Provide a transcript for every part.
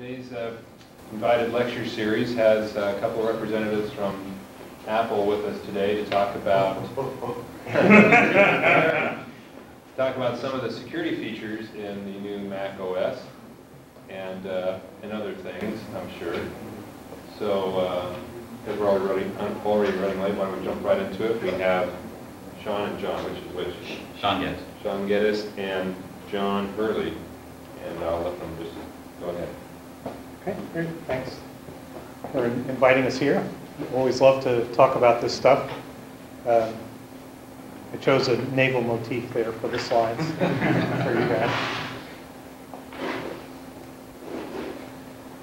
Today's uh, invited lecture series has a couple of representatives from Apple with us today to talk about talk about some of the security features in the new Mac OS and uh, and other things, I'm sure. So, uh, because we're already running, already running late, why don't we jump right into it? We have Sean and John, which is which? Sean Geddis. Sean Geddis and John Hurley. And I'll let them just go ahead. Okay, great, thanks for inviting us here. Always love to talk about this stuff. Um, I chose a naval motif there for the slides for you guys.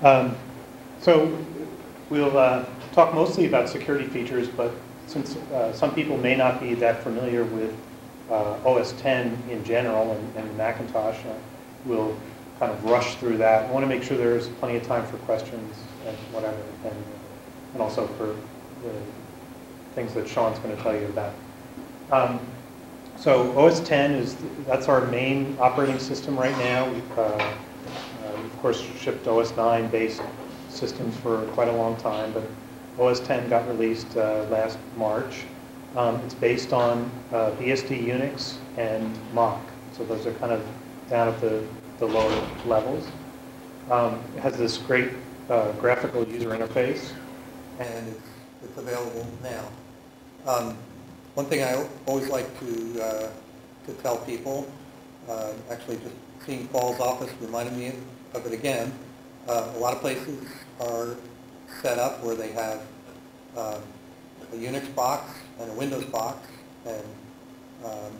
Um, So we'll uh, talk mostly about security features, but since uh, some people may not be that familiar with uh, OS 10 in general and and Macintosh, uh, we'll kind of rush through that. I want to make sure there's plenty of time for questions and whatever, and, and also for the things that Sean's going to tell you about. Um, so OS 10 is, that's our main operating system right now. We've, uh, uh, of course, shipped OS 9 based systems for quite a long time, but OS 10 got released uh, last March. Um, it's based on uh, BSD Unix and Mach. So those are kind of down at the the lower levels. Um, it has this great uh, graphical user interface, and it's, available now. Um, one thing I always like to uh, to tell people, uh, actually just seeing Paul's office reminded me of it again. Uh, a lot of places are set up where they have um, a Unix box and a Windows box, and um,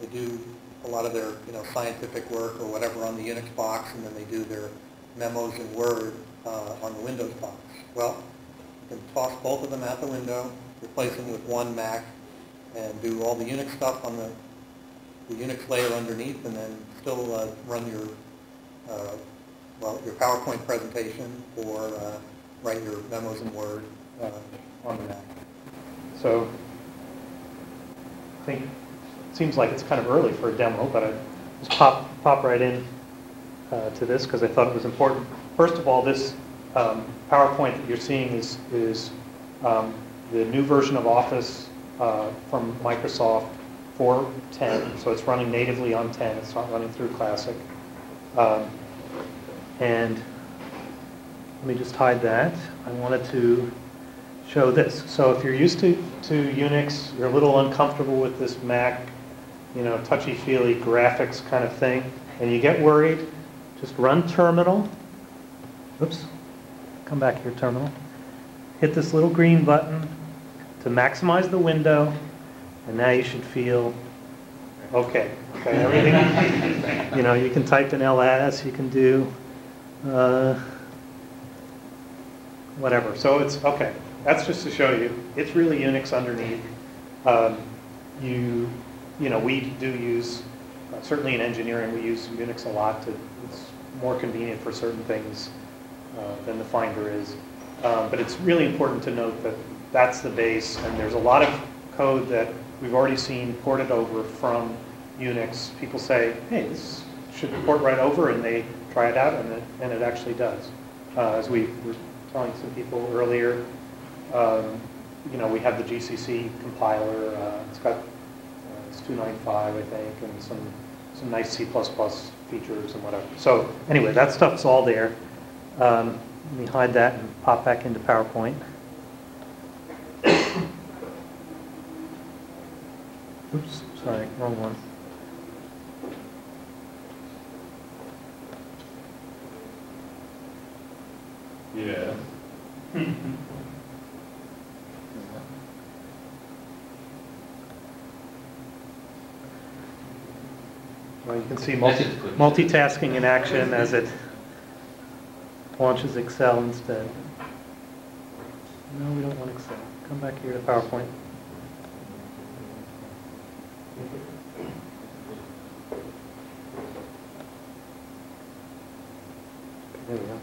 they do a lot of their, you know, scientific work or whatever on the Unix box, and then they do their memos in Word uh, on the Windows box. Well, you can toss both of them out the window, replace them with one Mac, and do all the Unix stuff on the, the Unix layer underneath, and then still uh, run your, uh, well, your PowerPoint presentation or uh, write your memos in Word uh, on the Mac. So think seems like it's kind of early for a demo, but I just pop, pop right in uh, to this because I thought it was important. First of all, this um, PowerPoint that you're seeing is, is um, the new version of Office uh, from Microsoft for 10. So it's running natively on 10. It's not running through Classic. Um, and let me just hide that. I wanted to show this. So if you're used to, to Unix, you're a little uncomfortable with this Mac you know, touchy-feely graphics kind of thing, and you get worried, just run terminal. Oops, come back here, terminal. Hit this little green button to maximize the window, and now you should feel okay. Okay, everything. you know, you can type in ls, you can do uh, whatever. So it's okay. That's just to show you. It's really Unix underneath. Um, you you know, we do use, uh, certainly in engineering, we use Unix a lot. To, it's more convenient for certain things uh, than the Finder is. Um, but it's really important to note that that's the base, and there's a lot of code that we've already seen ported over from Unix. People say, hey, this should port right over, and they try it out, and it, and it actually does. Uh, as we were telling some people earlier, um, you know, we have the GCC compiler. Uh, it's got 295, I think, and some, some nice C++ features and whatever. So anyway, that stuff's all there. Um, let me hide that and pop back into PowerPoint. Oops, sorry, wrong one. Yeah. Well, you can see multi multitasking in action as it launches Excel instead. No, we don't want Excel. Come back here to PowerPoint. There we go.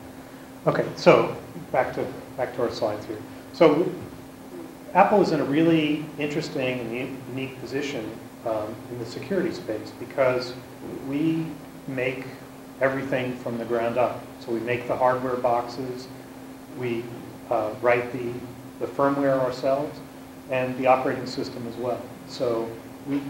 Okay, so back to back to our slides here. So Apple is in a really interesting and unique position um, in the security space because we make everything from the ground up. So we make the hardware boxes, we uh, write the, the firmware ourselves, and the operating system as well. So we,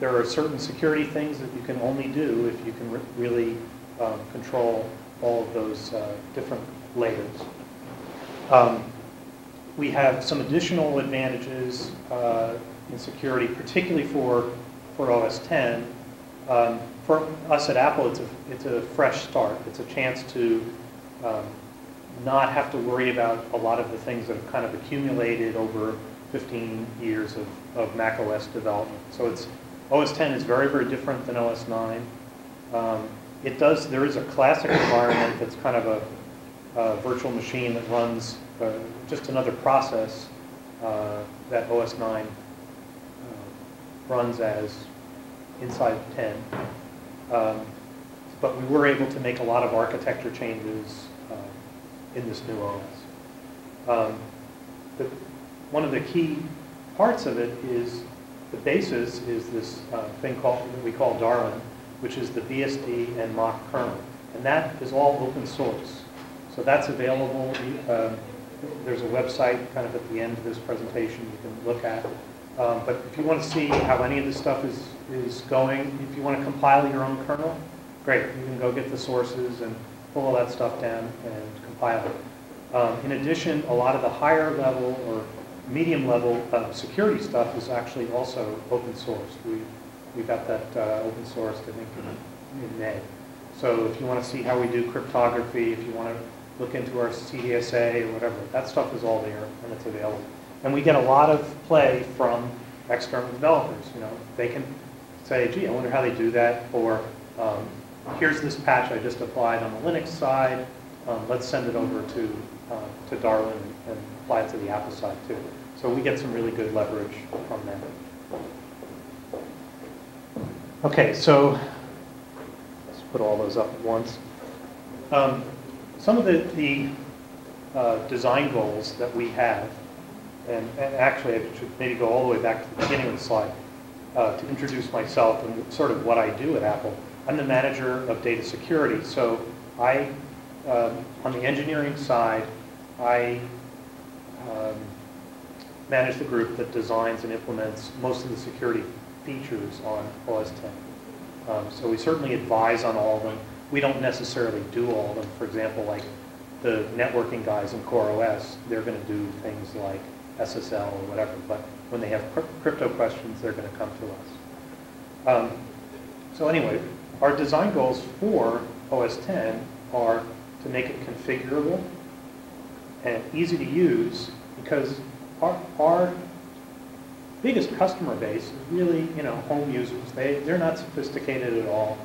there are certain security things that you can only do if you can re- really um, control all of those uh, different layers. Um, We have some additional advantages uh, in security, particularly for, for OS 10. Um, For us at Apple, it's a, it's a fresh start. It's a chance to um, not have to worry about a lot of the things that have kind of accumulated over 15 years of, of Mac OS development. So it's, OS 10 is very, very different than OS 9. Um, It does, there is a classic environment that's kind of a, a virtual machine that runs uh, just another process uh, that OS 9 uh, runs as inside of 10. Um, But we were able to make a lot of architecture changes uh, in this new OS. Um, the- One of the key parts of it is, the basis is this uh, thing called, that we call Darwin, which is the BSD and Mach kernel. And that is all open source. So that's available, um, there's a website kind of at the end of this presentation you can look at. Um, But if you want to see how any of this stuff is, is going, if you want to compile your own kernel, great, you can go get the sources and pull all that stuff down and compile it. Um, In addition, a lot of the higher level or medium level uh, security stuff is actually also open source. We, we got that uh, open sourced, I think, in- in May. So if you want to see how we do cryptography, if you want to look into our CDSA or whatever, that stuff is all there and it's available. And we get a lot of play from external developers, you know. They can say, gee, I wonder how they do that, or um, here's this patch I just applied on the Linux side, um, let's send it over to, uh, to Darwin and apply it to the Apple side too. So we get some really good leverage from them. Okay, so let's put all those up at once. Um, Some of the, the uh, design goals that we have, and and actually I should maybe go all the way back to the beginning of the slide uh, to introduce myself and sort of what I do at Apple. I'm the manager of data security, so I, um, on the engineering side, I um, manage the group that designs and implements most of the security features on OS 10. Um, So we certainly advise on all of them. We don't necessarily do all of them. For example, like the networking guys in Core OS, they're going to do things like SSL or whatever, but when they have crypto questions, they're going to come to us. Um, So anyway, our design goals for OS 10 are to make it configurable and easy to use because our, our biggest customer base is really, you know, home users. They, they're not sophisticated at all.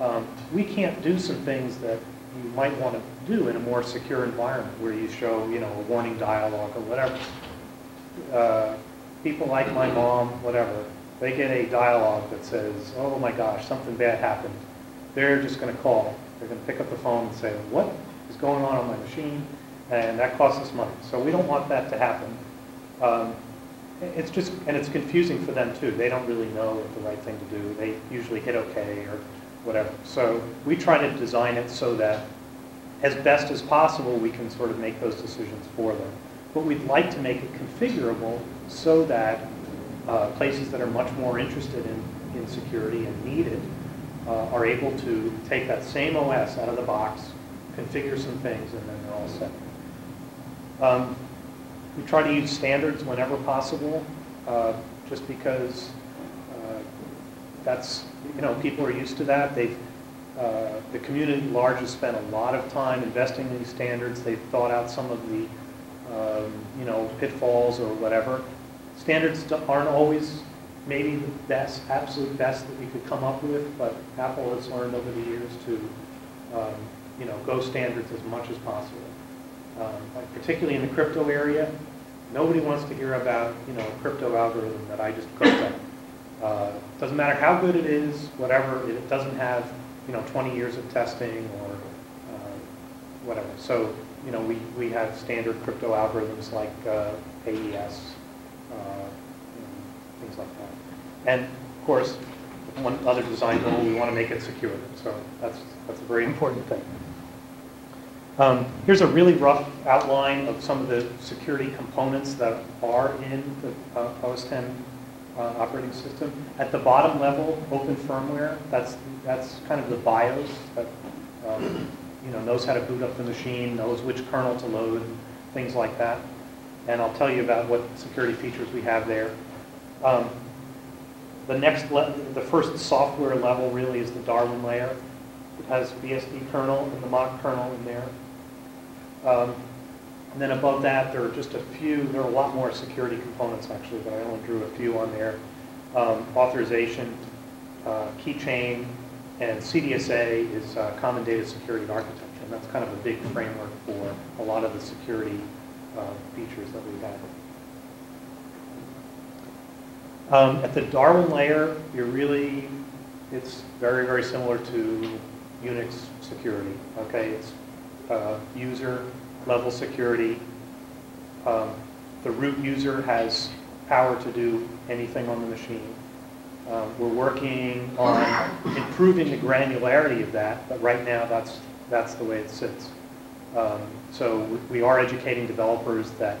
Um, we can't do some things that you might want to do in a more secure environment where you show, you know, a warning dialogue or whatever. Uh, people like my mom, whatever, they get a dialogue that says, oh my gosh, something bad happened. They're just going to call. They're going to pick up the phone and say, what is going on on my machine? And that costs us money. So we don't want that to happen. Um, it's just, and it's confusing for them too. They don't really know what the right thing to do. They usually hit OK or whatever. So we try to design it so that as best as possible, we can sort of make those decisions for them. But we'd like to make it configurable so that uh, places that are much more interested in, in security and need it uh, are able to take that same OS out of the box, configure some things, and then they're all set. Um, we try to use standards whenever possible, uh, just because that's, you know, people are used to that. They've, uh, the community large has spent a lot of time investing in these standards. They've thought out some of the, um, you know, pitfalls or whatever. Standards aren't always maybe the best, absolute best that we could come up with, but Apple has learned over the years to, um, you know, go standards as much as possible. Um, like Particularly in the crypto area, nobody wants to hear about, you know, a crypto algorithm that I just cooked up. Uh, Doesn't matter how good it is, whatever, it doesn't have, you know, 20 years of testing or uh, whatever. So, you know, we, we have standard crypto algorithms like uh, AES, uh, things like that. And of course, one other design goal, we want to make it secure. So that's, that's a very important thing. Um, Here's a really rough outline of some of the security components that are in the uh, OS 10 uh, operating system. At the bottom level, open firmware, that's, that's kind of the BIOS that, um, you know, knows how to boot up the machine, knows which kernel to load, things like that. And I'll tell you about what security features we have there. Um, The next, the first software level really is the Darwin layer. It has BSD kernel and the Mach kernel in there. Um, And then above that, there are just a few, there are a lot more security components actually, but I only drew a few on there. Um, Authorization, uh, keychain, and CDSA is uh, Common Data Security Architecture. And that's kind of a big framework for a lot of the security uh, features that we have. Um, At the Darwin layer, you're really, it's very, very similar to Unix security, okay? It's uh, user level security. Um, The root user has power to do anything on the machine. Um, We're working on improving the granularity of that, but right now, that's, that's the way it sits. Um, So we- are educating developers that,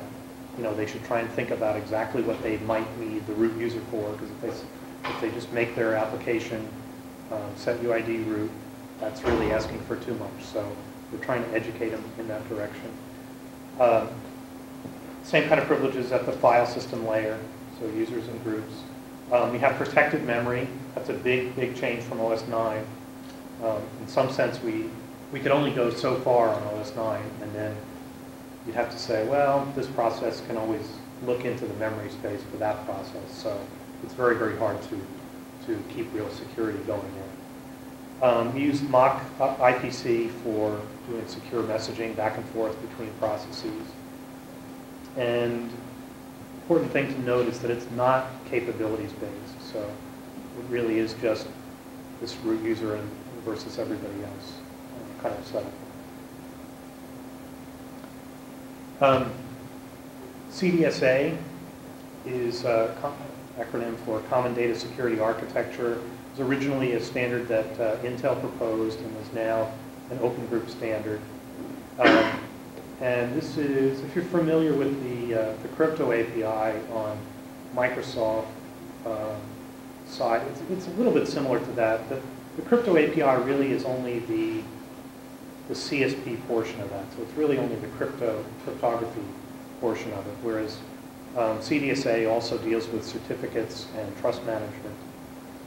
you know, they should try and think about exactly what they might need the root user for, because if they, if they just make their application um, set UID root, that's really asking for too much. So we're trying to educate them in that direction. Um, Same kind of privileges at the file system layer, so users and groups. Um, We have protected memory. That's a big, big change from OS 9. Um, In some sense, we, we could only go so far on OS 9, and then you'd have to say, well, this process can always look into the memory space for that process. So it's very, very hard to, to keep real security going there. Um, We use Mach IPC for doing secure messaging back and forth between processes. And important thing to note is that it's not capabilities-based, so it really is just this root user and versus everybody else uh, kind of setup. Um, CDSA is a acronym for Common Data Security Architecture. Was originally a standard that uh, Intel proposed and is now an open group standard. Um, And this is, if you're familiar with the, uh, the crypto API on Microsoft um, side, it's, it's a little bit similar to that. The, the crypto API really is only the, the CSP portion of that. So it's really only the crypto, cryptography portion of it, whereas um, CDSA also deals with certificates and trust management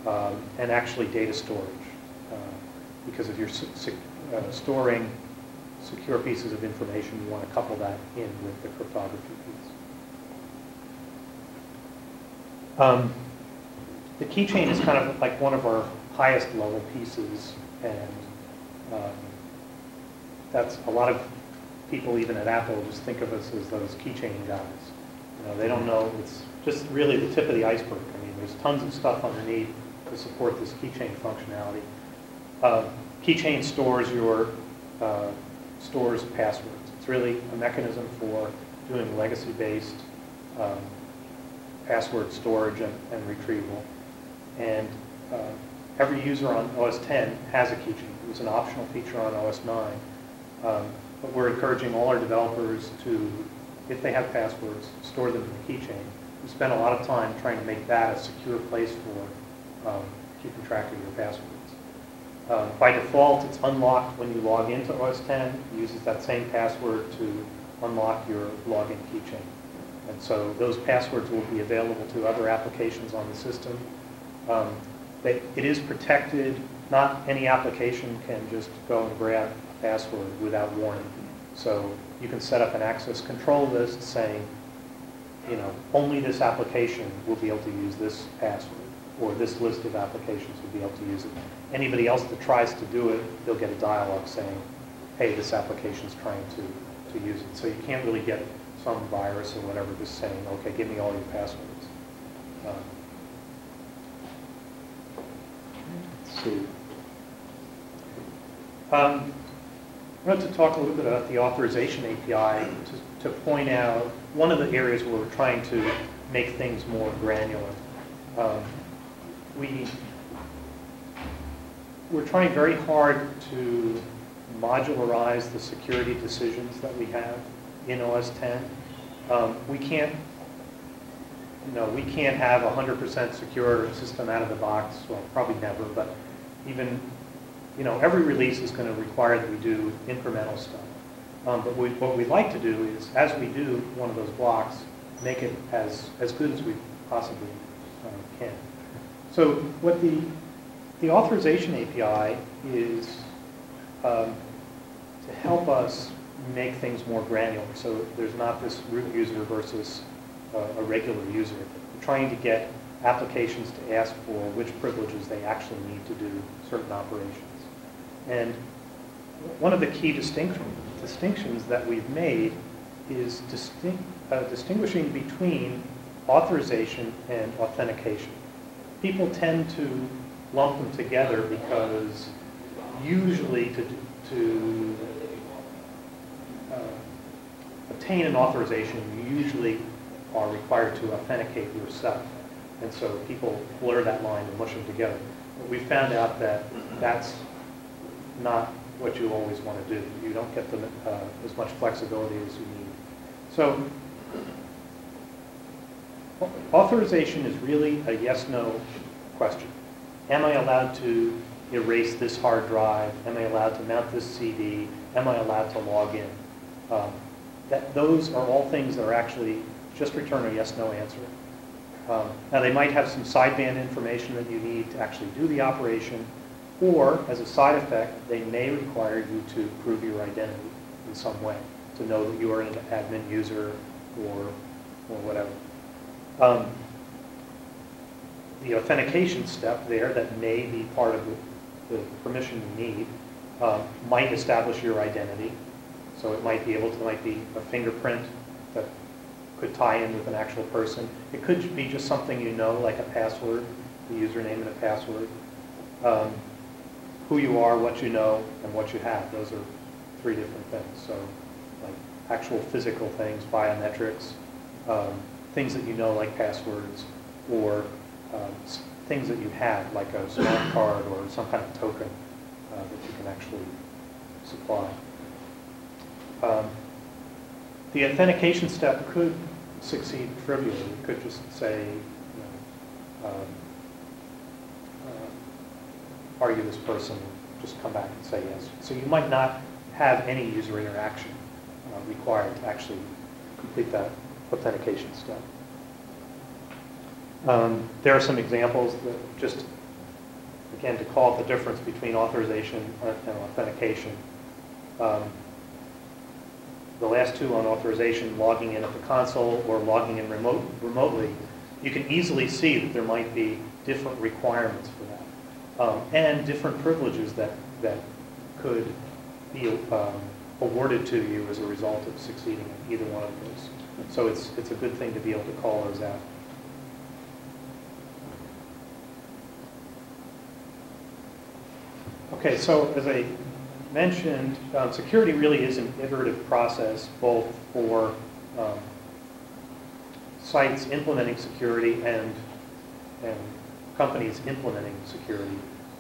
um, and actually data storage. Uh, Because if you're s- s- uh, storing secure pieces of information, you want to couple that in with the cryptography piece. Um, The keychain is kind of like one of our highest level pieces, and um, that's, a lot of people, even at Apple, just think of us as those keychain guys. You know, they don't know, it's just really the tip of the iceberg. I mean, there's tons of stuff underneath to support this keychain functionality. Uh, Keychain stores your, uh, stores passwords. It's really a mechanism for doing legacy-based um, password storage and and retrieval. And uh, every user on OS 10 has a keychain. It was an optional feature on OS 9. Um, But we're encouraging all our developers to, if they have passwords, store them in the keychain. We spend a lot of time trying to make that a secure place for um, keeping track of your passwords. Um, By default, it's unlocked when you log into OS 10. It uses that same password to unlock your login keychain. And so those passwords will be available to other applications on the system. Um, they- It is protected, not any application can just go and grab a password without warning. So you can set up an access control list saying, you know, only this application will be able to use this password, or this list of applications will be able to use it. Anybody else that tries to do it, they'll get a dialog saying, hey, this application's trying to, to use it. So you can't really get some virus or whatever just saying, okay, give me all your passwords. Um, see. Um, I wanted to talk a little bit about the authorization API to, to point out one of the areas where we're trying to make things more granular. Um, We, we're trying very hard to modularize the security decisions that we have in OS 10. Um, We can't, know, we can't have a 100% secure system out of the box, well, probably never, but even, you know, every release is going to require that we do incremental stuff. Um, But we- what we'd like to do is, as we do one of those blocks, make it as, as good as we possibly uh, can. So what the, the authorization API is um, to help us make things more granular. So there's not this root user versus uh, a regular user. We're trying to get applications to ask for which privileges they actually need to do certain operations. And one of the key distinction, distinctions that we've made is distinct, uh, distinguishing between authorization and authentication. People tend to lump them together because usually to, to uh, obtain an authorization, you usually are required to authenticate yourself. And so people blur that line and mush them together. But we found out that that's not what you always want to do. You don't get the, uh, as much flexibility as you need. So authorization is really a yes-no question. Am I allowed to erase this hard drive? Am I allowed to mount this CD? Am I allowed to log in? Um, that, those are all things that are actually just return a yes-no answer. Um, now, they might have some sideband information that you need to actually do the operation, or as a side effect, they may require you to prove your identity in some way, to know that you are an admin user or, or whatever. Um, the authentication step there that may be part of the, the permission you need um, might establish your identity. So it might be able to, might be a fingerprint that could tie in with an actual person. It could be just something you know, like a password, the username and a password. Um, who you are, what you know, and what you have. Those are three different things. So like actual physical things, biometrics, um, things that you know like passwords, or um, things that you have like a smart card or some kind of token uh, that you can actually supply. Um, The authentication step could succeed trivially. You could just say, you know, um, uh, are you this person? Just come back and say yes. So you might not have any user interaction uh, required to actually complete that authentication step. Um, There are some examples that just, again, to call it the difference between authorization and authentication. Um, The last two on authorization, logging in at the console or logging in remote, remotely, you can easily see that there might be different requirements for that. Um, and different privileges that, that could be um, awarded to you as a result of succeeding in either one of those. So it's, it's a good thing to be able to call those out. Okay, so as I mentioned, um, security really is an iterative process, both for um, sites implementing security and, and companies implementing security.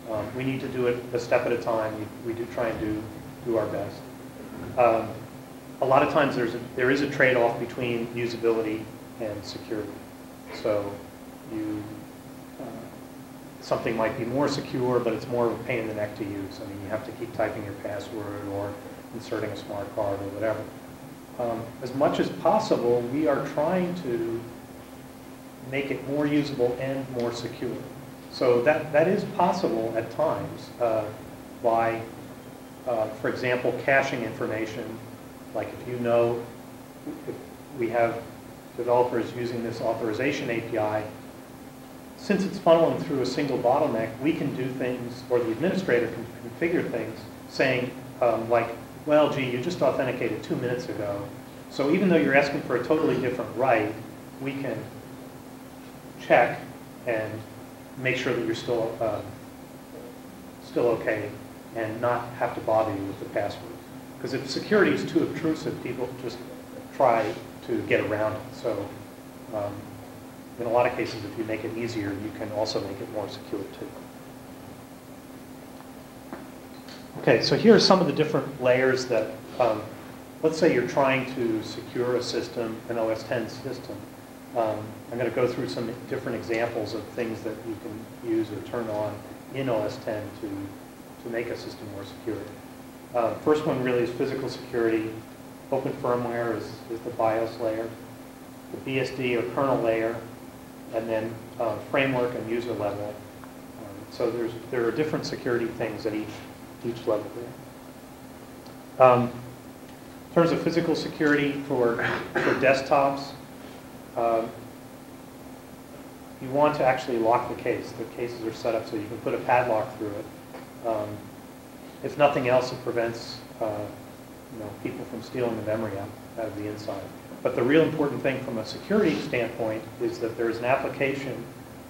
Um, we need to do it a step at a time. We, we do try and do, do our best. A lot of times there's a, there is a trade-off between usability and security. So you, uh, something might be more secure, but it's more of a pain in the neck to use. I mean, you have to keep typing your password or inserting a smart card or whatever. Um, as much as possible, we are trying to make it more usable and more secure. So that, that is possible at times uh, by, uh, for example, caching information. Like if you know, if we have developers using this authorization API, since it's funneling through a single bottleneck, we can do things, or the administrator can configure things, saying um, like, well, gee, you just authenticated two minutes ago. So even though you're asking for a totally different right, we can check and make sure that you're still, uh, still okay and not have to bother you with the password. Because if security is too obtrusive, people just try to get around it. So um, in a lot of cases, if you make it easier, you can also make it more secure too. Okay, so here are some of the different layers that, um, let's say you're trying to secure a system, an OS 10 system. Um, I'm going to go through some different examples of things that you can use or turn on in OS 10 to, to make a system more secure. Uh, First one really is physical security. Open firmware is, is the BIOS layer. The BSD or kernel layer, and then uh, framework and user level. Um, So there's, there are different security things at each, each level there. Um, In terms of physical security for, for desktops, um, you want to actually lock the case. The cases are set up so you can put a padlock through it. Um, If nothing else, it prevents, uh, you know, people from stealing the memory out, out of the inside. But the real important thing from a security standpoint is that there's an application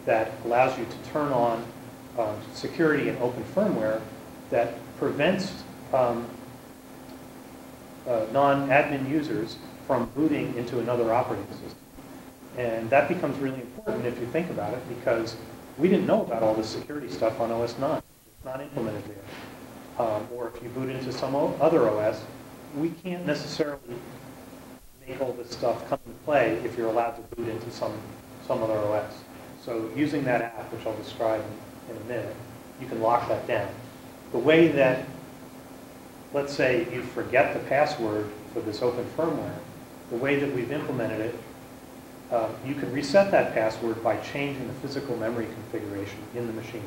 that allows you to turn on um, security and open firmware that prevents um, uh, non-admin users from booting into another operating system. And that becomes really important if you think about it, because we didn't know about all this security stuff on OS 9. It's not implemented there. Um, Or if you boot into some other OS, we can't necessarily make all this stuff come into play if you're allowed to boot into some, some other OS. So using that app, which I'll describe in, in a minute, you can lock that down. The way that, let's say you forget the password for this open firmware, the way that we've implemented it, uh, you can reset that password by changing the physical memory configuration in the machine.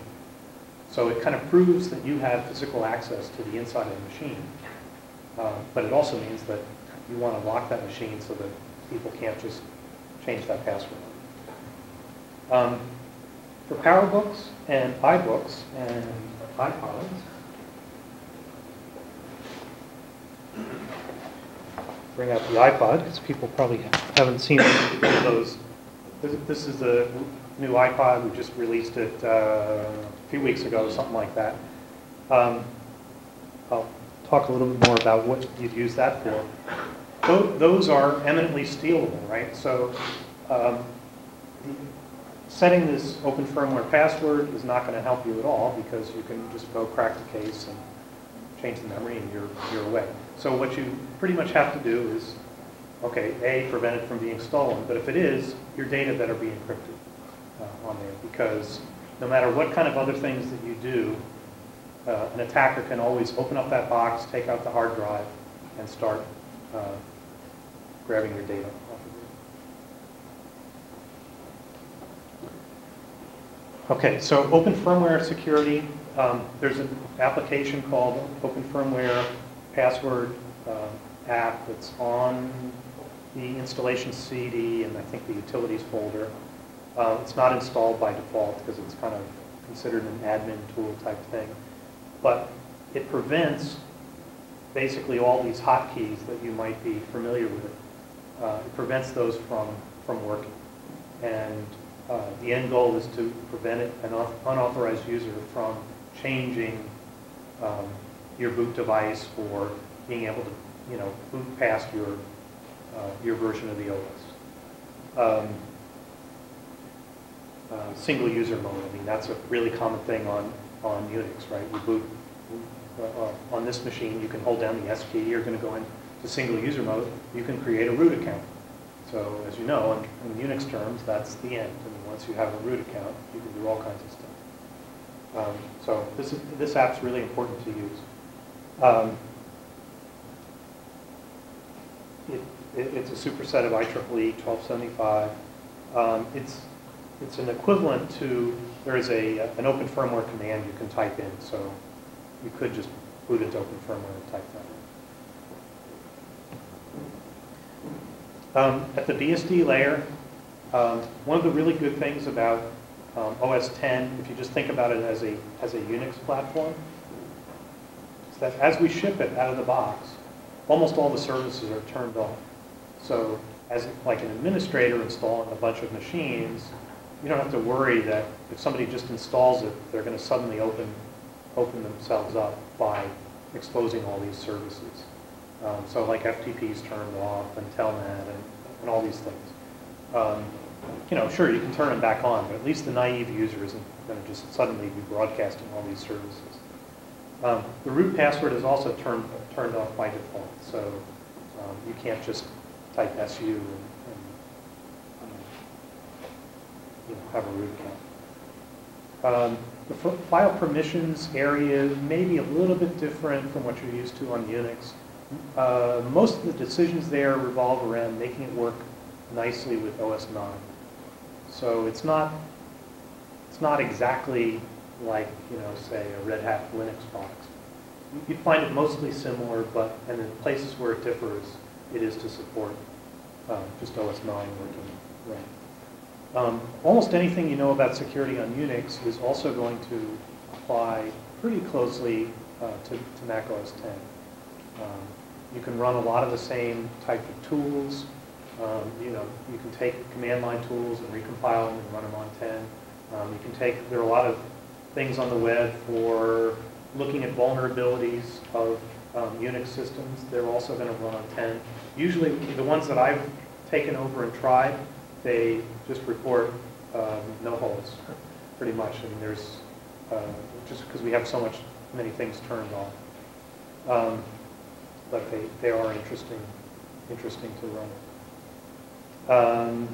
So it kind of proves that you have physical access to the inside of the machine. Uh, But it also means that you want to lock that machine so that people can't just change that password. Um, For PowerBooks and iBooks and iPods, bring out the iPod, because people probably haven't seen those. This- This is the new iPod, we just released it uh, a few weeks ago, something like that. Um, I'll talk a little bit more about what you'd use that for. Tho- Those are eminently stealable, right? So um, setting this open firmware password is not going to help you at all because you can just go crack the case and change the memory and you're, you're away. So what you pretty much have to do is, okay, A, prevent it from being stolen, but if it is, your data better be encrypted uh, on there because no matter what kind of other things that you do, uh, an attacker can always open up that box, take out the hard drive, and start uh, grabbing your data. Okay, so open firmware security, um, there's an application called Open Firmware Password um, app that's on the installation CD and I think the utilities folder. Uh, It's not installed by default because it's kind of considered an admin tool type thing. But it prevents basically all these hotkeys that you might be familiar with. Uh, It prevents those from, from working. And uh, the end goal is to prevent it- an unauthorized user from changing um, your boot device or being able to, you know, boot past your, uh, your version of the OS. Um, uh, Single user mode, I mean, that's a really common thing on, on Unix, right? You boot, uh, uh, on this machine, you can hold down the S key, you're going to go into single user mode, you can create a root account. So as you know, in in Unix terms, that's the end. I mean, once you have a root account, you can do all kinds of stuff. Um, So this is, this app's really important to use. Um, it- it- It's a superset of IEEE 1275. Um, It's, it's an equivalent to, there is a, an open firmware command you can type in, so you could just boot into open firmware and type that in. Um, At the BSD layer, um, one of the really good things about um, OS 10, if you just think about it as a, as a Unix platform, is that as we ship it out of the box, almost all the services are turned on. So as like an administrator installing a bunch of machines, you don't have to worry that if somebody just installs it, they're going to suddenly open, open themselves up by exposing all these services. Um, So like FTP is turned off and Telnet and, and all these things. Um, You know, sure, you can turn them back on, but at least the naive user isn't going to just suddenly be broadcasting all these services. Um, The root password is also turned, turned off by default, so um, you can't just type SU and, and, um, you know, have a root account. Um, The file permissions area may be a little bit different from what you're used to on Unix. Uh, Most of the decisions there revolve around making it work nicely with OS 9. So it's not, it's not exactly like, you know, say, a Red Hat Linux box. You- You find it mostly similar, but, and in places where it differs, it is to support um, just OS 9 working right. Um, Almost anything you know about security on Unix is also going to apply pretty closely uh, to to Mac OS 10. Um, You can run a lot of the same type of tools. Um, You know, you can take command line tools and recompile them and run them on 10. Um, You can take, there are a lot of things on the web for looking at vulnerabilities of um, Unix systems. They're also going to run on 10. Usually, the ones that I've taken over and tried, they just report um, no holes, pretty much. And there's, uh, just because we have so much, many things turned off. Um, But they, they are interesting, interesting to run. Um,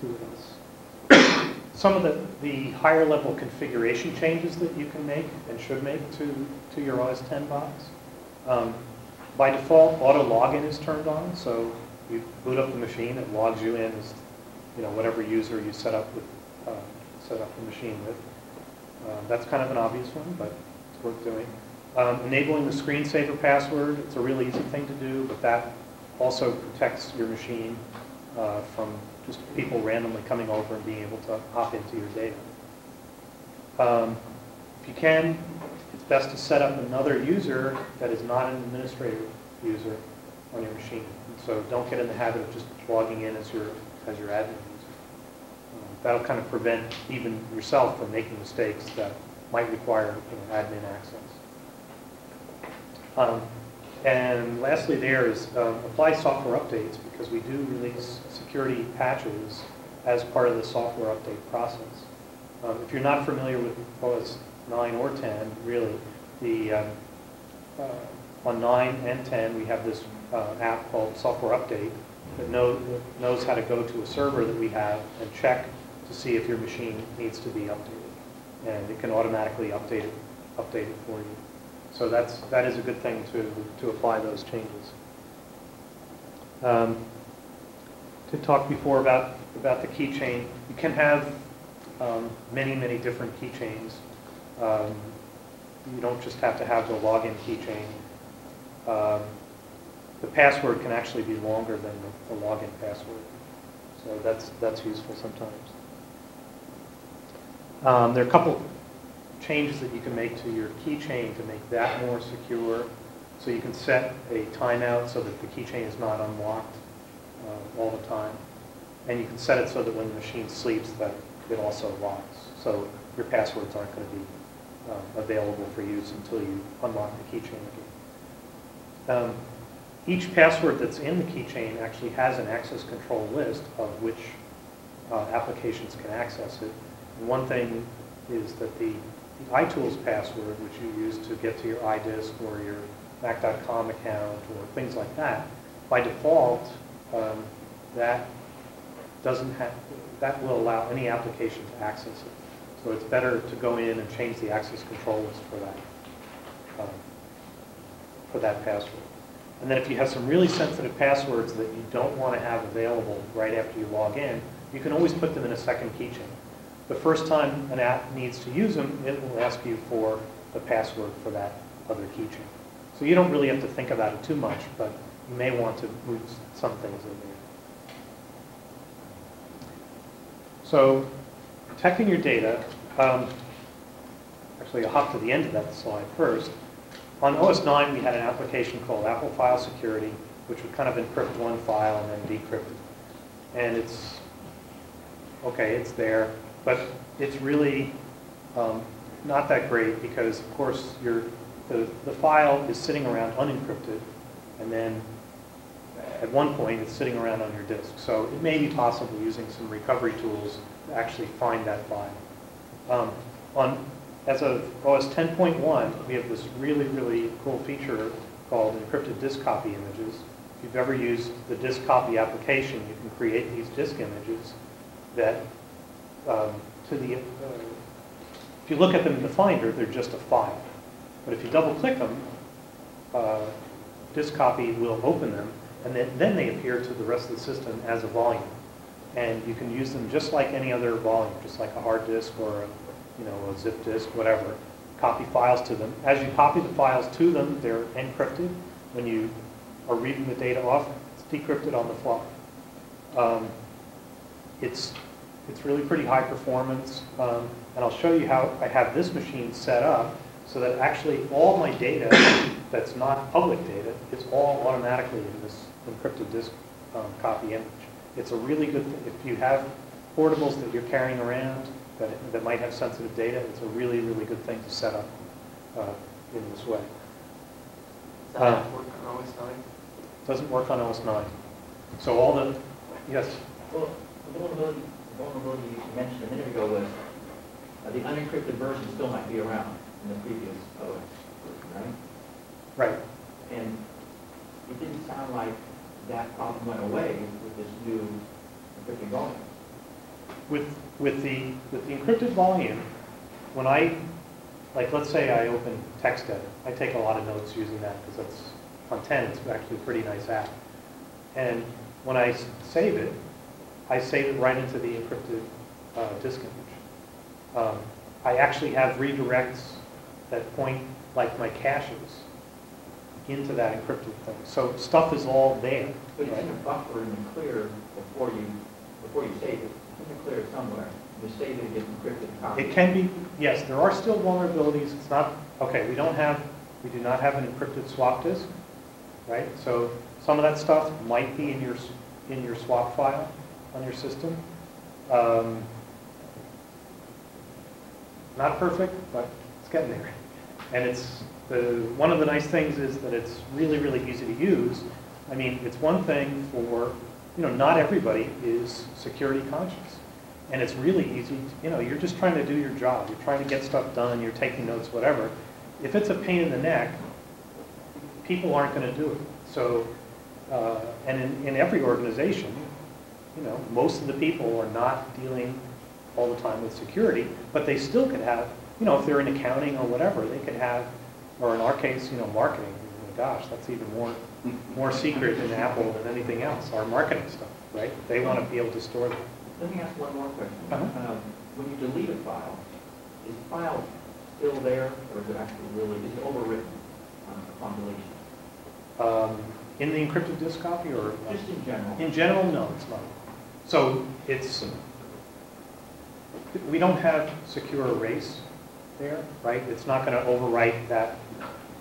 see what else. Some of the, the higher level configuration changes that you can make and should make to, to your OS 10 box. By default, auto login is turned on, so you boot up the machine, it logs you in as, you know, whatever user you set up with, uh, set up the machine with. Uh, That's kind of an obvious one, but it's worth doing. Um, Enabling the screensaver password, it's a really easy thing to do, but that also protects your machine uh, from just people randomly coming over and being able to hop into your data. Um, If you can, best to set up another user that is not an administrator user on your machine. So don't get in the habit of just logging in as your, as your admin user. Um, That'll kind of prevent even yourself from making mistakes that might require you know, admin access. Um, And lastly there is um, apply software updates because we do release security patches as part of the software update process. Um, If you're not familiar with OS 9 or 10, really, the, um, uh, on 9 and 10, we have this uh, app called Software Update that knows how to go to a server that we have and check to see if your machine needs to be updated. And it can automatically update it, update it for you. So that's, that is a good thing to, to apply those changes. Um, To talk before about, about the keychain, you can have um, many, many different keychains. Um, You don't just have to have the login keychain. Um, The password can actually be longer than the- the login password. So that's, that's useful sometimes. Um, There are a couple changes that you can make to your keychain to make that more secure. So you can set a timeout so that the keychain is not unlocked uh, all the time. And you can set it so that when the machine sleeps that it also locks. So your passwords aren't going to be um, available for use until you unlock the keychain again. Um, Each password that's in the keychain actually has an access control list of which uh, applications can access it. And one thing is that the the iTools password, which you use to get to your iDisk or your Mac.com account or things like that, by default, um, that doesn't have, that will allow any application to access it. So it's better to go in and change the access control list for that, um, for that password. And then if you have some really sensitive passwords that you don't want to have available right after you log in, you can always put them in a second keychain. The first time an app needs to use them, it will ask you for the password for that other keychain. So you don't really have to think about it too much, but you may want to move some things in there. So protecting your data, um, actually I'll hop to the end of that slide first. On OS 9, we had an application called Apple File Security, which would kind of encrypt one file and then decrypt it. And it's, okay, it's there, but it's really um, not that great because, of course, your, the, the file is sitting around unencrypted, and then at one point, it's sitting around on your disk. So it may be possible using some recovery tools to actually find that file. Um, on as of OS 10.1, we have this really, really cool feature called encrypted disk copy images. If you've ever used the disk copy application, you can create these disk images that, um, to the, uh, if you look at them in the Finder, they're just a file. But if you double-click them, uh, disk copy will open them, and then, then they appear to the rest of the system as a volume. And you can use them just like any other volume, just like a hard disk or a, you know, a zip disk, whatever. Copy files to them. As you copy the files to them, they're encrypted. When you are reading the data off, it's decrypted on the fly. Um, it's, it's really pretty high performance, um, and I'll show you how I have this machine set up so that actually all my data that's not public data is all automatically in this encrypted disk um, copy image. It's a really good, thing. if you have portables that you're carrying around that, that might have sensitive data, it's a really, really good thing to set up uh, in this way. Does that not work on OS nine? Doesn't work on OS 9. So all the, yes, Well, the vulnerability, the vulnerability you mentioned a minute ago was uh, the unencrypted version still might be around in the previous OS, version, right? right. And it didn't sound like that problem went away with this new encrypted volume. With, with the, with the encrypted volume, when I, like, let's say I open TextEdit, I take a lot of notes using that because that's, on 10, it's actually a pretty nice app. And when I save it, I save it right into the encrypted uh, disk image. Um, I actually have redirects that point, like my caches, into that encrypted thing. So stuff is all there. But right? in a buffer in the clear before you, before you save it. It's in the clear somewhere. You save it, it gets encrypted copy. It can be, yes, there are still vulnerabilities. It's not, okay, we don't have, we do not have an encrypted swap disk, right? So some of that stuff might be in your, in your swap file on your system. Um, Not perfect, but it's getting there. And it's, the, one of the nice things is that it's really, really easy to use. I mean, it's one thing for, you know, not everybody is security conscious. And it's really easy, you know, you're just trying to do your job. You're trying to get stuff done, you're taking notes, whatever. If it's a pain in the neck, people aren't going to do it. So, uh, and in, in every organization, you know, most of the people are not dealing all the time with security, but they still could have, you know, if they're in accounting or whatever, they could have, or in our case, you know, marketing. Gosh, that's even more, more secret in Apple than anything else, our marketing stuff, right? They want to be able to store that. Let me ask one more question. Uh-huh. Um, When you delete a file, is the file still there, or is it actually really, is it overwritten on upon deletion? Um, In the encrypted disk copy or? Just in general? In general, no, it's not. So it's, we don't have secure erase there, right? It's not going to overwrite that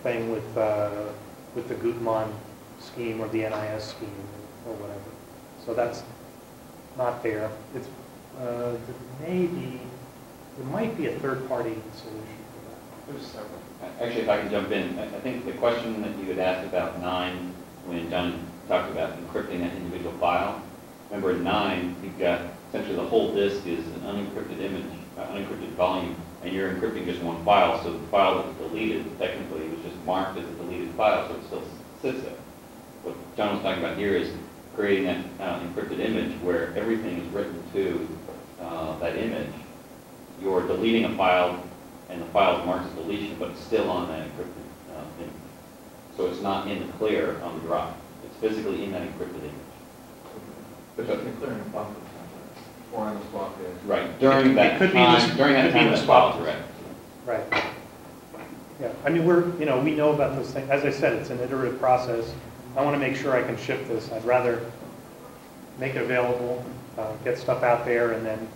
thing with, uh, with the Gutmann scheme or the NIST scheme or whatever. So that's not there. It's, uh, there may be, there might be a third-party solution for that. There's several. Actually, if I can jump in, I think the question that you had asked about nine, when John talked about encrypting that individual file, remember in nine, you've got essentially the whole disk is an unencrypted image, uh, unencrypted volume, and you're encrypting just one file, so the file that was deleted technically was just marked as a deleted file, so it still sits there. What John was talking about here is creating that uh, encrypted image where everything is written to uh, that image. You're deleting a file, and the file is marked as deletion, but it's still on that encrypted uh, image. So it's not in the clear on the drive. It's physically in that encrypted image. But can clear in a buffer. Or on the swap disk. Right, during It that could be in the- time, during that could be in time, the that swap file is read. that. Right. Yeah, I mean, we're, you know, we know about those things. As I said, it's an iterative process. I want to make sure I can ship this. I'd rather make it available, uh, get stuff out there, and then,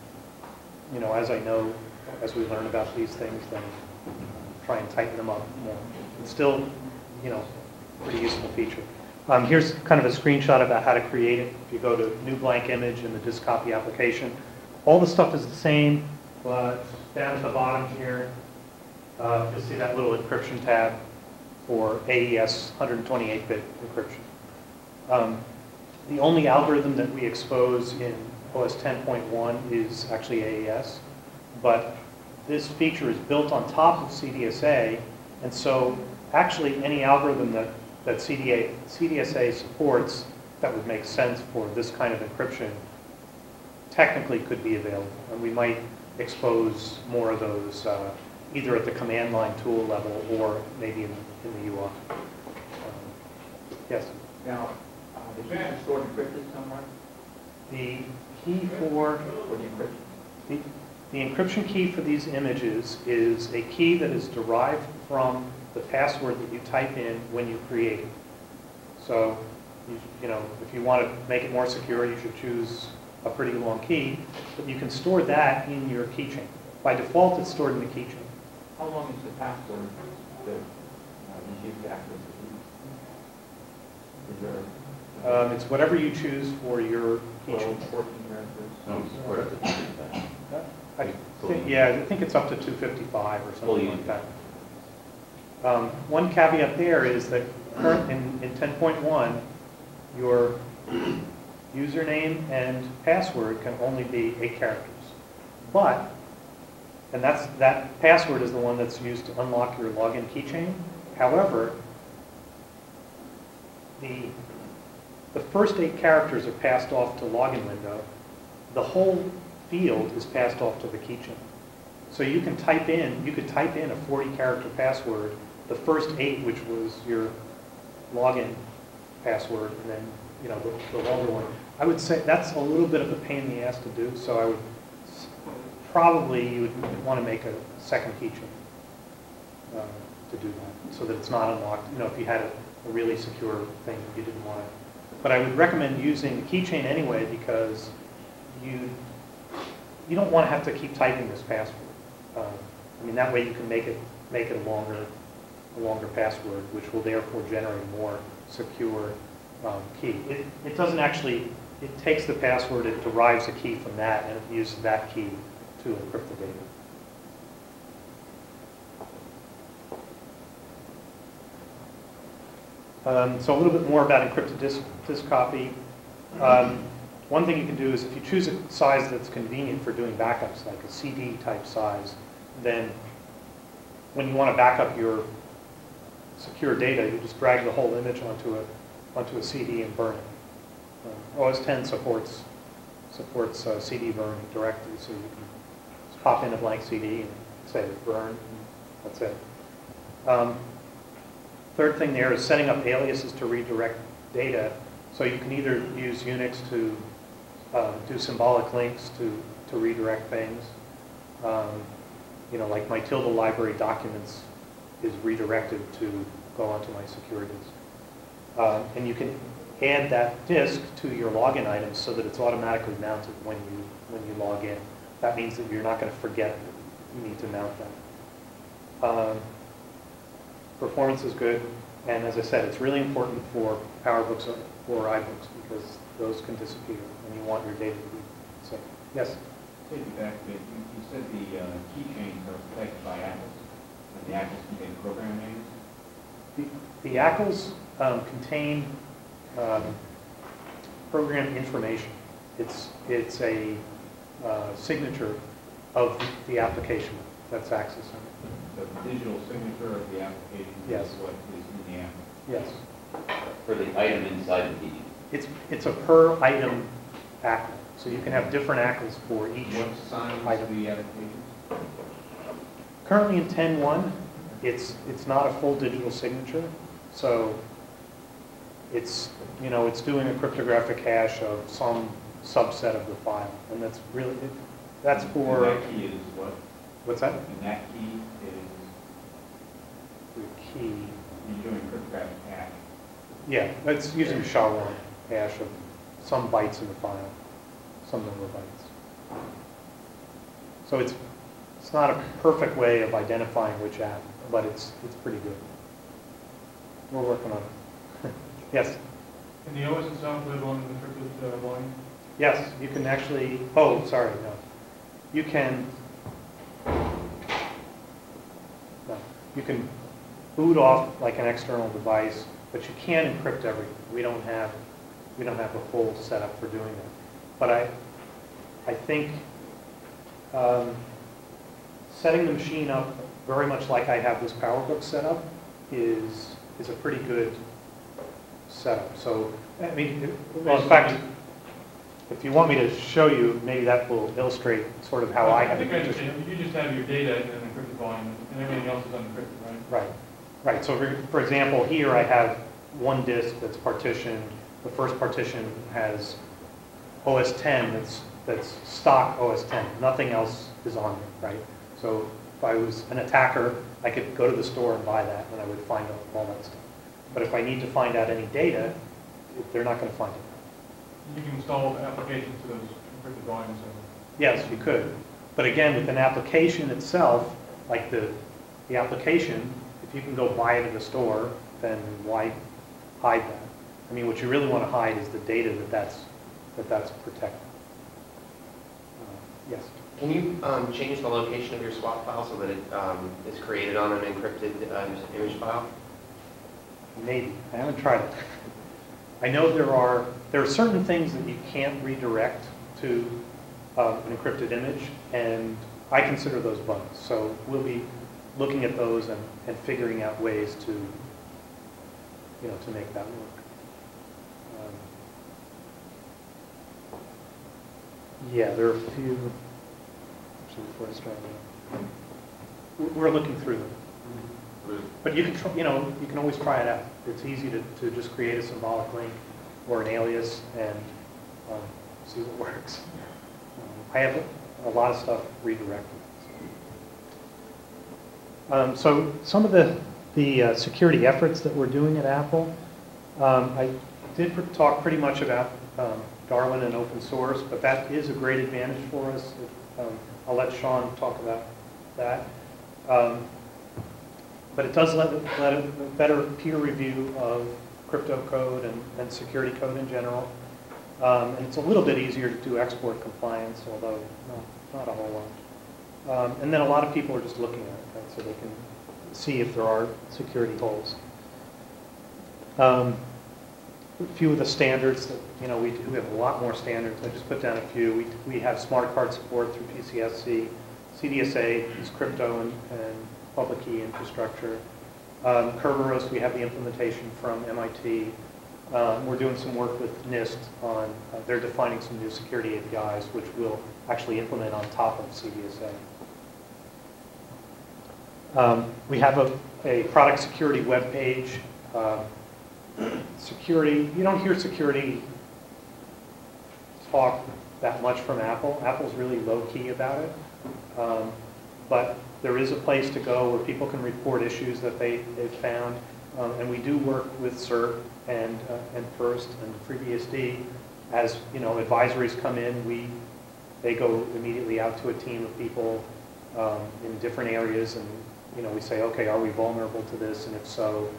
you know, as I know, as we learn about these things, then try and tighten them up more. It's still, you know, pretty useful feature. Um, Here's kind of a screenshot about how to create it. If you go to new blank image in the disk copy application, all the stuff is the same, but down at the bottom here, uh, you'll see that little encryption tab for AES 128-bit encryption. Um, The only algorithm that we expose in OS 10.1 is actually AES, but this feature is built on top of CDSA, and so actually any algorithm that, that CDA, CDSA supports that would make sense for this kind of encryption technically could be available. And we might expose more of those uh, either at the command line tool level or maybe in, in the UI. Um, Yes, Now, uh, is stored encrypted somewhere, the key for or the encryption? The the encryption key for these images is a key that is derived from the password that you type in when you create it. So, you you know, if you want to make it more secure, you should choose a pretty long key, but you can store that in your keychain. By default, it's stored in the keychain. How long is the password that uh, is used to access it? Is there Um, It's whatever you choose for your 12, keychain. 14 characters? No, we support up to 255. I think, yeah, I think it's up to 255 or Full something like that. Um, One caveat there is that in, in 10.1, your username and password can only be eight characters. But, and that's, that password is the one that's used to unlock your login keychain. However, the, the first eight characters are passed off to login window. The whole field is passed off to the keychain. So you can type in, you could type in a 40-character password, the first eight, which was your login password, and then, you know, the, the longer one. I would say that's a little bit of a pain in the ass to do, so I would, probably you would want to make a second keychain uh, to do that, so that it's not unlocked, you know, if you had a, a really secure thing you didn't want to. But I would recommend using the keychain anyway, because you, you don't want to have to keep typing this password. Um, I mean, that way you can make it, make it longer, a longer password, which will therefore generate a more secure um, key. It, it doesn't actually, it takes the password, it derives a key from that, and it uses that key to encrypt the data. Um, So a little bit more about encrypted disk, disk copy. Um, One thing you can do is if you choose a size that's convenient for doing backups, like a CD type size, then when you want to back up your secure data, you just drag the whole image onto a, onto a CD and burn it. Uh, OS 10 supports, supports uh, CD burn directly, so you can pop in a blank CD and say burn, and that's it. Um, Third thing there is setting up aliases to redirect data. So you can either use Unix to uh, do symbolic links to, to redirect things. Um, You know, like my tilde library documents is redirected to go onto my secure disk. Uh, And you can add that disk to your login items so that it's automatically mounted when you, when you log in. That means that you're not going to forget that you need to mount that. Um, Performance is good, and as I said, it's really important for PowerBooks or iBooks because those can disappear and you want your data to be safe. Yes? Take it back a bit, you, you said the uh, keychains are protected by ACLs, and the ACLs contain program names? The- The ACLs um, contain um, program information. It's, it's a uh, signature of the application that's accessing it. The digital signature of the application Yes. is what is in the ACL. Yes. For the item inside the key. It's, it's a per item ACL, so you can have different ACLs for each. What signs Item. the application? Currently in 10.1, it's, it's not a full digital signature, so it's, you know, it's doing a cryptographic hash of some subset of the file, and that's really, it- that's And for, that key is what? what's that? And that key is, The key, you're doing cryptographic hash. yeah, that's using SHA-1 hash of some bytes in the file, some number of bytes. So it's, it's not a perfect way of identifying which app, but it's, it's pretty good. We're working on it. Yes? Can the OS itself live on an encrypted uh, line? Yes, you can actually, oh, sorry, no. You can, no, you can boot off like an external device, but you can't encrypt everything. We don't have, we don't have a full setup for doing that. But I, I think um, setting the machine up very much like I have this PowerBook set up is, is a pretty good setup. So, I mean, well, in fact, if you want me to show you, maybe that will illustrate sort of how I have I think I it. understand, you just have your data in an encrypted volume, and everything else is unencrypted, right? Right, right. So for, for example, here I have one disk that's partitioned. The first partition has OS 10 that's, that's stock OS 10. Nothing else is on it, right? So if I was an attacker, I could go to the store and buy that, and I would find out all that stuff. But if I need to find out any data, they're not going to find it. You can install an application to those encrypted volumes, Yes, you could. But again, with an application itself, like the, the application, if you can go buy it at the store, then why hide that? I mean, what you really want to hide is the data that that's, that that's protected. Uh, Yes. Can you um, change the location of your swap file so that it um, is created on an encrypted uh, image file? Maybe. I haven't tried it. I know there are, there are certain things that you can't redirect to um, an encrypted image, and I consider those bugs. So we'll be looking at those and, and figuring out ways to, you know, to make that work. Um, Yeah, there are a few, I start, we're- looking through them. But you can, tr- you know, you can always try it out. It's easy to, to just create a symbolic link or an alias and um, see what works. Um, I have a lot of stuff redirected. Um, So some of the, the uh, security efforts that we're doing at Apple, um, I did pr- talk pretty much about um, Darwin and open source, but that is a great advantage for us. Um, I'll let Sean talk about that. Um, but it does let, let a better peer review of crypto code and, and security code in general. Um, and it's a little bit easier to do export compliance, although not, a whole lot. Um, and then a lot of people are just looking at it, right, so they can see if there are security holes. Um, few of the standards that, you know, we, do- we have a lot more standards. I just put down a few. We, we have smart card support through PCSC. CDSA is crypto and, and public key infrastructure. Um, Kerberos, we have the implementation from MIT. Um, we're doing some work with NIST on, uh, they're defining some new security APIs, which we'll actually implement on top of CDSA. Um, we have a, a product security webpage. Um, security, you don't hear security talk that much from Apple. Apple's really low-key about it. Um, But there is a place to go where people can report issues that they, they've found. Um, And we do work with CERT and, uh, and FIRST and FreeBSD. As, you know, advisories come in, we, they go immediately out to a team of people um, in different areas and, you know, we say, okay, are we vulnerable to this? And if so,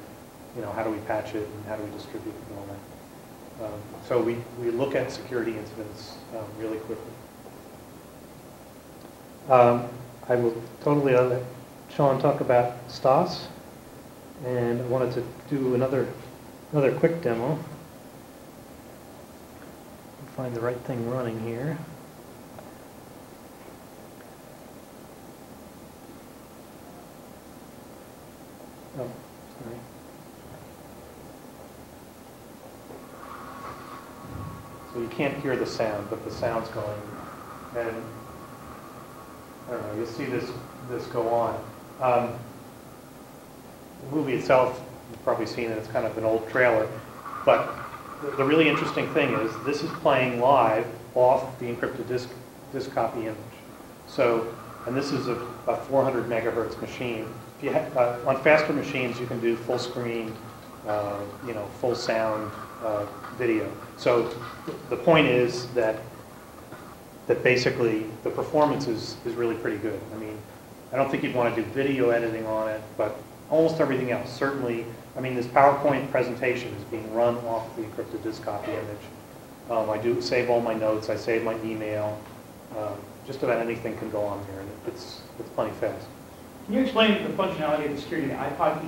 you know, how do we patch it and how do we distribute it and all that? Um, So we, we look at security incidents um, really quickly. Um, I will totally let Sean talk about STOS, and I wanted to do another, another quick demo. Find the right thing running here. Oh, sorry. You can't hear the sound, but the sound's going. And I don't know, you'll see this, this go on. Um, The movie itself, you've probably seen it, it's kind of an old trailer. But the- the really interesting thing is, this is playing live off the encrypted disk, disk copy image. So, and this is a a 400 megahertz machine. If you ha- uh, On faster machines, you can do full screen, uh, you know, full sound uh, video. So the point is that that basically the performance is, is really pretty good. I mean, I don't think you'd want to do video editing on it, but almost everything else, certainly, I mean, this PowerPoint presentation is being run off the encrypted disk copy image. Um, I do save all my notes, I save my email, um, just about anything can go on here, and it's, it's plenty fast. Can you explain the functionality of the security iPod?